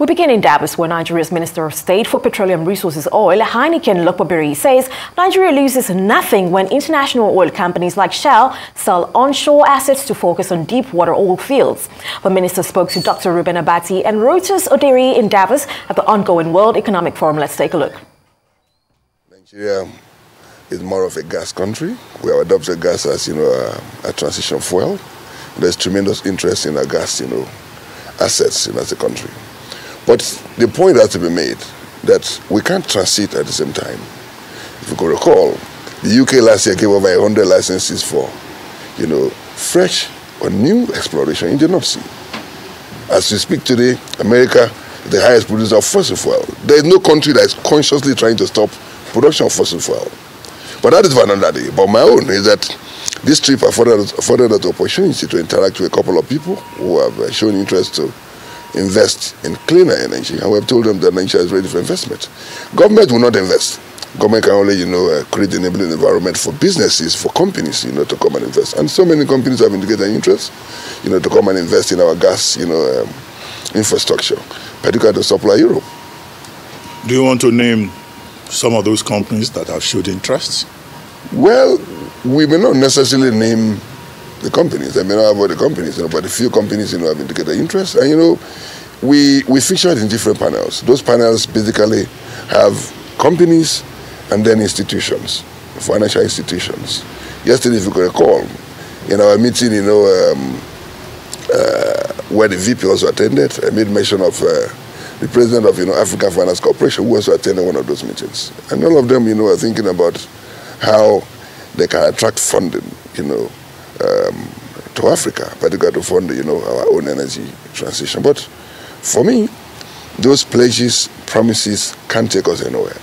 We begin in Davos, where Nigeria's Minister of State for Petroleum Resources Oil, Heineken Lokpobiri, says Nigeria loses nothing when international oil companies like Shell sell onshore assets to focus on deep water oil fields. The minister spoke to Dr. Reuben Abati and Reuters Oderi in Davos at the ongoing World Economic Forum. Let's take a look. Nigeria is more of a gas country. We have adopted gas as, you know, a, a transition fuel. There's tremendous interest in our gas, you know, assets you know, as a country. But the point has to be made that we can't transit at the same time. If you can recall, the UK last year gave over 100 licenses for, you know, fresh or new exploration in the North Sea. As we speak today, America is the highest producer of fossil fuel. There is no country that is consciously trying to stop production of fossil fuel. But that is for another day. But my own is that this trip afforded, afforded us the opportunity to interact with a couple of people who have uh, shown interest to invest in cleaner energy, and we have told them that Nigeria is ready for investment. Government will not invest. Government can only, you know, uh, create an enabling environment for businesses, for companies, you know, to come and invest. And so many companies have indicated interest, you know, to come and invest in our gas, you know, um, infrastructure, particularly to supply Europe. Do you want to name some of those companies that have showed interest? Well, we may not necessarily name the companies. I may not about the companies, you know, but a few companies, you know, have indicated interest. And, you know, we, we featured in different panels. Those panels basically have companies and then institutions, financial institutions. Yesterday, if you could recall, in our meeting, you know, um, uh, where the VP also attended, I made mention of uh, the president of, you know, African Finance Corporation, who also attended one of those meetings. And all of them, you know, are thinking about how they can attract funding, you know, um, to Africa, particularly to fund, you know, our own energy transition. But for me, those pledges, promises can't take us anywhere.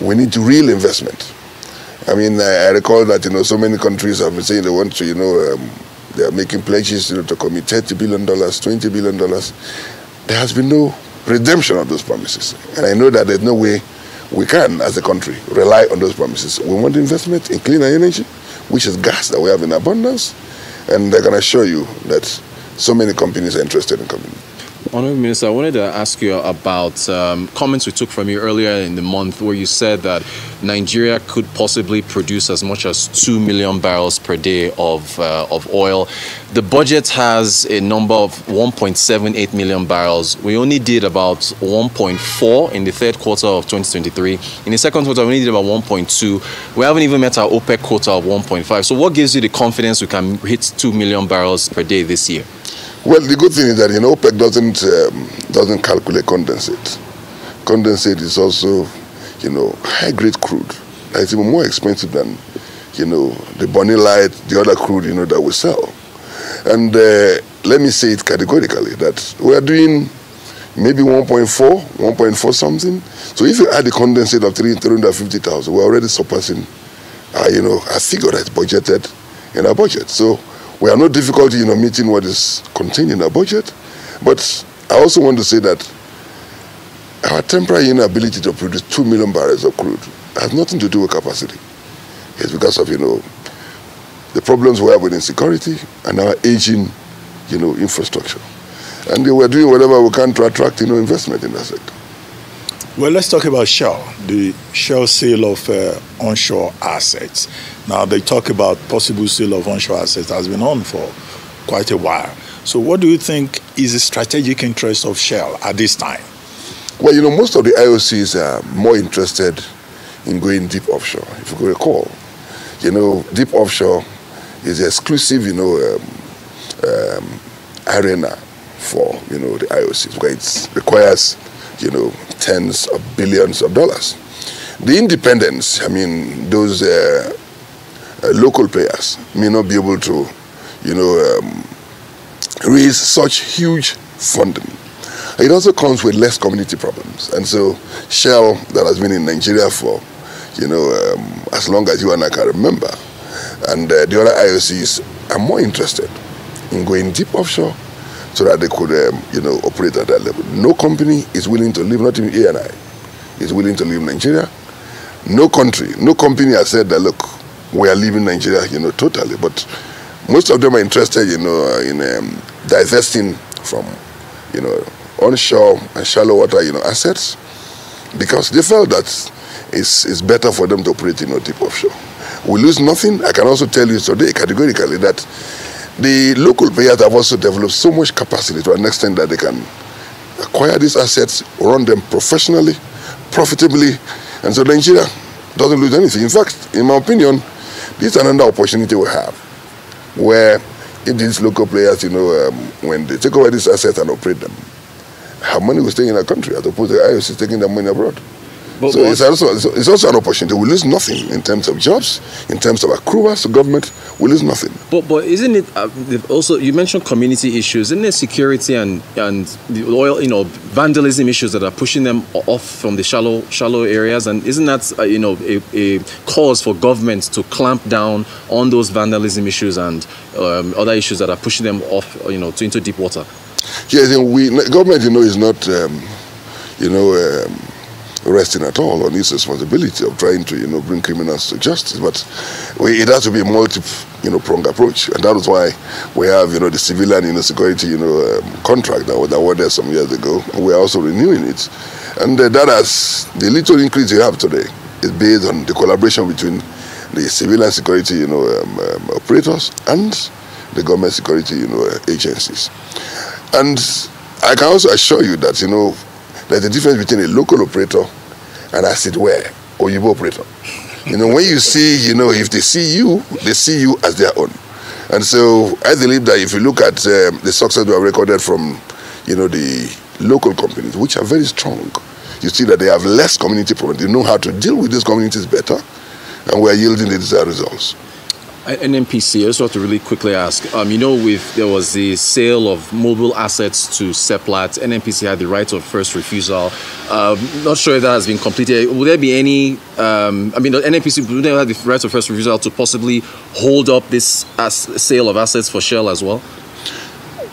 We need real investment. I mean, I, I recall that, you know, so many countries have been saying they want to, you know, um, they are making pledges, you know, to commit $30 billion, $20 billion. There has been no redemption of those promises. And I know that there's no way we can, as a country, rely on those promises. We want investment in cleaner energy which is gas that we have in abundance. And they're going to show you that so many companies are interested in coming. Honorable Minister, I wanted to ask you about um, comments we took from you earlier in the month where you said that Nigeria could possibly produce as much as 2 million barrels per day of, uh, of oil. The budget has a number of 1.78 million barrels. We only did about 1.4 in the third quarter of 2023. In the second quarter, we only did about 1.2. We haven't even met our OPEC quota of 1.5. So what gives you the confidence we can hit 2 million barrels per day this year? Well, the good thing is that you know OPEC doesn't um, doesn't calculate condensate. Condensate is also, you know, high grade crude. It's even more expensive than, you know, the Bonny Light, the other crude, you know, that we sell. And uh, let me say it categorically that we are doing maybe 1.4, 1.4 something. So if you add the condensate of 350,000, we're already surpassing, uh, you know, a figure that's budgeted in our budget. So we have no difficulty, in know, meeting what is contained in our budget. But I also want to say that our temporary inability to produce 2 million barrels of crude has nothing to do with capacity. It's because of, you know, the problems we have with insecurity and our aging, you know, infrastructure. And we're doing whatever we can to attract, you know, investment in that sector. Well, let's talk about Shell, the Shell sale of uh, onshore assets. Now, they talk about possible sale of onshore assets has been on for quite a while. So, what do you think is the strategic interest of Shell at this time? Well, you know, most of the IOCs are more interested in going deep offshore. If you recall, you know, deep offshore is exclusive, you know, um, um, arena for, you know, the IOCs, where it requires you know, tens of billions of dollars. The independents, I mean, those uh, uh, local players may not be able to, you know, um, raise such huge funding. It also comes with less community problems. And so Shell, that has been in Nigeria for, you know, um, as long as you and I can remember, and uh, the other IOCs are more interested in going deep offshore so that they could, um, you know, operate at that level. No company is willing to leave, not even Eni, is willing to leave Nigeria. No country, no company has said that, look, we are leaving Nigeria, you know, totally. But most of them are interested, you know, in um, divesting from, you know, onshore and shallow water, you know, assets because they felt that it's, it's better for them to operate, you know, deep offshore. We lose nothing. I can also tell you today categorically that the local players have also developed so much capacity to an extent that they can acquire these assets, run them professionally, profitably, and so Nigeria doesn't lose anything. In fact, in my opinion, this is another opportunity we have where if these local players, you know, um, when they take over these assets and operate them, have money will stay in our country as opposed to IOC taking their money abroad. But so it's also, it's also an opportunity. We lose nothing in terms of jobs, in terms of accruals to government. We lose nothing. But but isn't it uh, also? You mentioned community issues. Isn't it security and and the oil, you know, vandalism issues that are pushing them off from the shallow shallow areas? And isn't that uh, you know a, a, cause for government to clamp down on those vandalism issues and um, other issues that are pushing them off, you know, to, into deep water? Yes, we government, you know, is not, um, you know. Um, resting at all on his responsibility of trying to, you know, bring criminals to justice. But we, it has to be a multi, you know, pronged approach, and that is why we have, you know, the civilian, you know, security, you know, um, contract that was awarded some years ago, we are also renewing it. And uh, that has the little increase you have today is based on the collaboration between the civilian security, you know, um, um, operators and the government security, you know, agencies. And I can also assure you that, you know, there's a difference between a local operator and as it were, Oyibo operator. You know, when you see, you know, if they see you, they see you as their own. And so I believe that if you look at um, the success we have recorded from, you know, the local companies, which are very strong, you see that they have less community problems. They know how to deal with these communities better, and we are yielding the desired results. NNPC, I just want to really quickly ask. Um, you know, with there was the sale of Mobil assets to Seplat, NNPC had the right of first refusal. Um, not sure if that has been completed. Will there be any? Um, I mean, the NNPC would they have the right of first refusal to possibly hold up this sale of assets for Shell as well?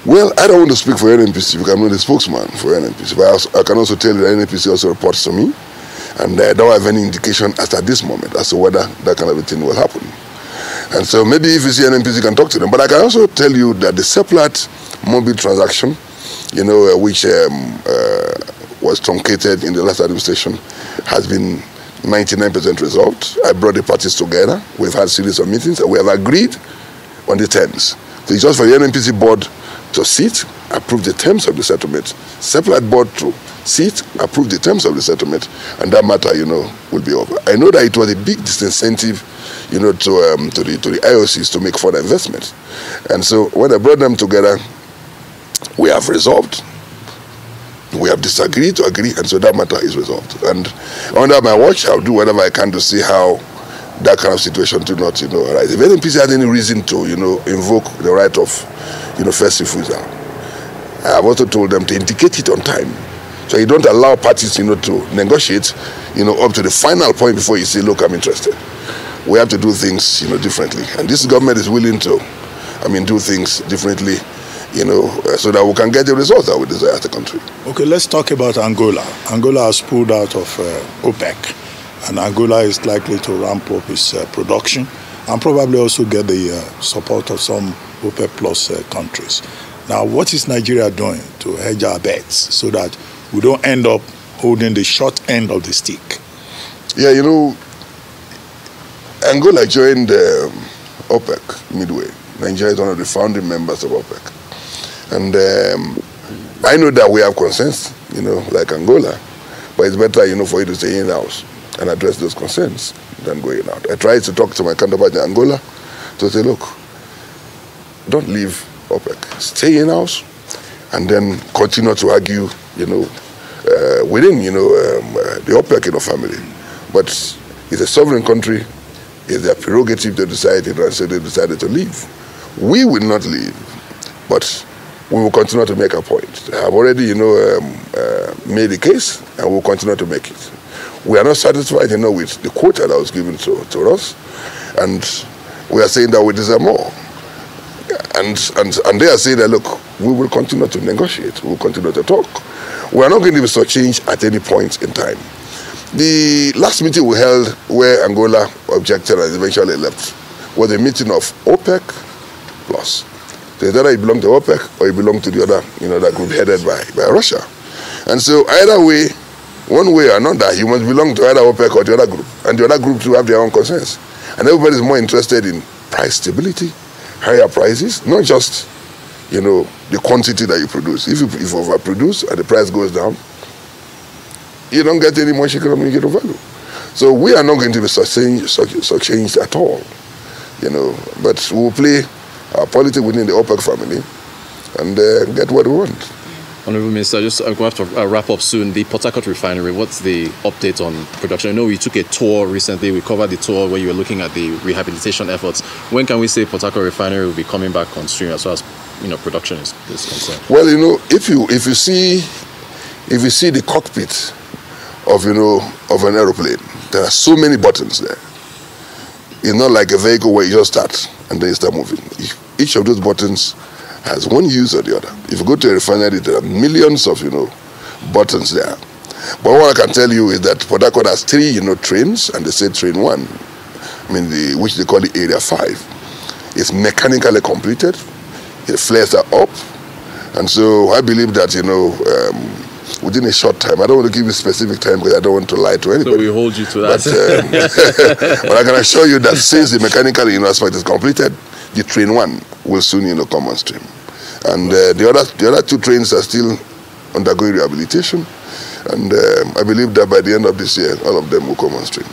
Well, I don't want to speak for NNPC because I'm not the spokesman for NNPC, but I, also, I can also tell you that NNPC also reports to me, and I don't have any indication as at this moment as to whether that kind of a thing will happen. And so maybe if you see NNPC, you can talk to them. But I can also tell you that the Seplat Mobil transaction, you know, uh, which um, uh, was truncated in the last administration, has been 99% resolved. I brought the parties together. We've had series of meetings and we have agreed on the terms. So it's just for the NNPC board to sit, approve the terms of the settlement. Seplat board to sit, approve the terms of the settlement, and that matter, you know, will be over. I know that it was a big disincentive you know, to, um, to, the, to the IOCs to make further investments. And so when I brought them together, we have resolved. We have disagreed to agree, and so that matter is resolved. And under my watch, I'll do whatever I can to see how that kind of situation do not, you know, arise. If NNPC had any reason to, you know, invoke the right of, you know, first refusal, I have also told them to indicate it on time. So you don't allow parties, you know, to negotiate, you know, up to the final point before you say, look, I'm interested we have to do things, you know, differently. And this government is willing to, I mean, do things differently, you know, uh, so that we can get the results that we desire as a country. Okay, let's talk about Angola. Angola has pulled out of uh, OPEC, and Angola is likely to ramp up its uh, production and probably also get the uh, support of some OPEC plus uh, countries. Now, what is Nigeria doing to hedge our bets so that we don't end up holding the short end of the stick? Yeah, you know, Angola joined um, OPEC midway. Nigeria is one of the founding members of OPEC. And um, I know that we have concerns, you know, like Angola, but it's better, you know, for you to stay in house and address those concerns than going out. I tried to talk to my counterpart in Angola to say, look, don't leave OPEC. Stay in house and then continue to argue, you know, uh, within, you know, um, uh, the OPEC, you know, family. But it's a sovereign country it's their prerogative to decide it, and so they decided to leave. We will not leave, but we will continue to make a point. I have already, you know, um, uh, made the case, and we'll continue to make it. We are not satisfied, you know, with the quota that was given to, to us, and we are saying that we deserve more. And, and, and they are saying that, look, we will continue to negotiate, we will continue to talk. We are not going to be so change at any point in time. The last meeting we held where Angola objected and eventually left was a meeting of OPEC plus. So either it belonged to OPEC or it belonged to the other, you know, that group headed by, by Russia. And so either way, one way or another, you must belong to either OPEC or the other group. And the other group too have their own concerns. And everybody is more interested in price stability, higher prices, not just, you know, the quantity that you produce. If you, if you overproduce and the price goes down, you don't get any more economic value. So we are not going to be sustained, changed at all, you know. But we'll play our politics within the OPEC family and uh, get what we want. Honorable Minister, just I'm going to have to uh, wrap up soon. The Port Harcourt refinery, what's the update on production? I know we took a tour recently. We covered the tour where you were looking at the rehabilitation efforts. When can we say Port Harcourt refinery will be coming back on stream as far as you know production is, is concerned? Well, you know, if you if you see if you see the cockpit of you know of an aeroplane, there are so many buttons there. It's not like a vehicle where you just start and then you start moving. Each of those buttons has one use or the other. If you go to a refinery, there are millions of you know buttons there. But what I can tell you is that Harcourt has three you know trains, and they say train one, I mean the which they call the area five, is mechanically completed. The flares are up, and so I believe that you know. Um, within a short time. I don't want to give you specific time because I don't want to lie to anybody. So we hold you to that. But, um, but I can assure you that since the mechanical you know, aspect is completed, the train one will soon you know, come on stream. And uh, the, other, the other two trains are still undergoing rehabilitation. And um, I believe that by the end of this year, all of them will come on stream.